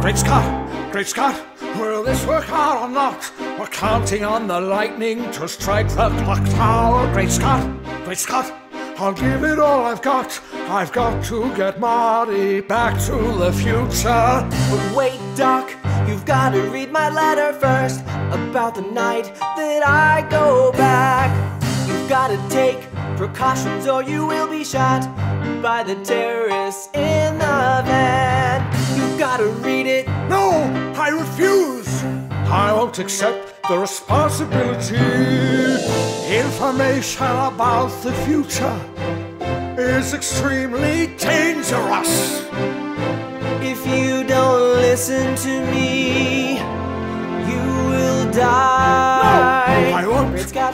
Great Scott! Great Scott! Will this work out or not? We're counting on the lightning to strike the clock tower. Great Scott! Great Scott! I'll give it all I've got. I've got to get Marty back to the future. But wait, Doc, you've got to read my letter first about the night that I go back. You've got to take precautions or you will be shot by the terrorists in the van. You've got to read it. No, I refuse. I won't accept the responsibility. Information about the future is extremely dangerous. If you don't listen to me,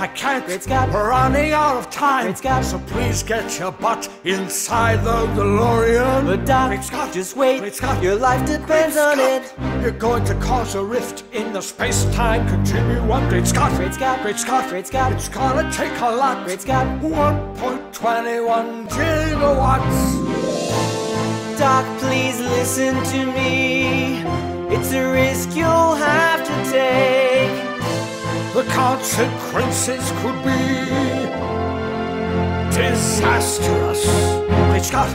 I can't. Great Scott. We're running out of time. Great Scott. So please get your butt inside the DeLorean. But Doc, Great Scott. just wait. Great Scott. Your life depends on it. You're going to cause a rift in the space-time continuum. Great Scott. Great Scott. Great Scott. Great Scott. It's gonna take a lot. Great Scott. 1.21 gigawatts. Doc, please listen to me. It's a risk you'll consequences could be disastrous.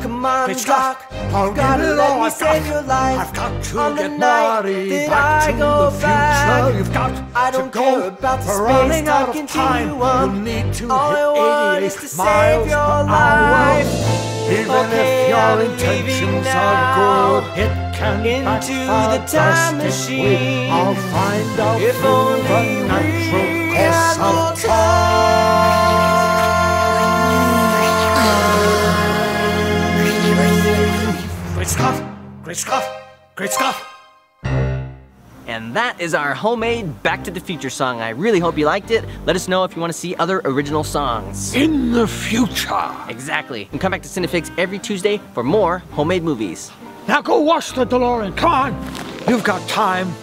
Come on, Great Scott, Doc. I'll give it let all me I've save got. your life I've got to on get Marty back I to go the future. back. You've got I to don't go. care about the We're running out of time. You need to All hit 88 miles your per life. hour. Even Okay, if your I'm intentions are good, it can Into backfire the time machine. I'll find out If through only the natural we course had more of time. Great Scott! Great Scott! Great Scott! And that is our homemade Back to the Future song. I really hope you liked it. Let us know if you want to see other original songs. In the future. Exactly. And come back to Cinefix every Tuesday for more homemade movies. Now go wash the DeLorean. Come on. You've got time.